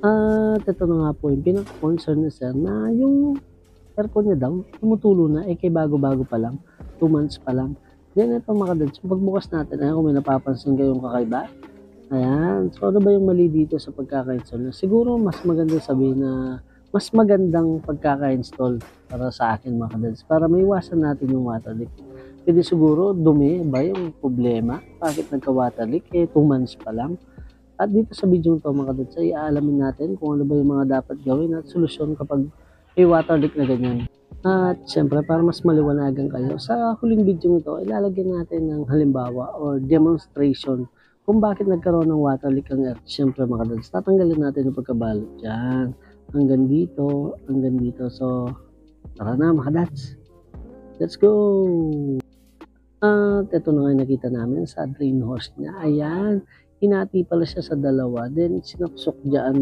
At ito na nga po yung pinaka-concern ni sir na yung aircon niya daw, tumutulo na, eh kay bago-bago pa lang, 2 months pa lang. Then ito mga kadads, pagbukas natin, ayan kung may napapansin kayong kakaiba, ayan, so ano ba yung mali dito sa pagkaka-install? Siguro mas maganda sabihin na mas magandang pagkaka-install para sa akin mga kadads, para maiwasan natin yung water leak. Pwede siguro dumi ba yung problema? Bakit nagka-water leak? Eh 2 months pa lang. At dito sa video to mga kadads ay aalamin natin kung ano ba yung mga dapat gawin at solusyon kapag may water leak na ganyan. At syempre para mas maliwanagan kayo, sa huling video ito ilalagyan natin ng halimbawa or demonstration kung bakit nagkaroon ng water leak ang earth. Syempre mga kadads, tatanggalin natin yung pagkabalot dyan. Hanggang dito, hanggang dito. So, tara na mga kadads. Let's go! At ito na nga nakita namin sa drain hose niya. Ayan, hinati pala siya sa dalawa. Then, sinaksok dyan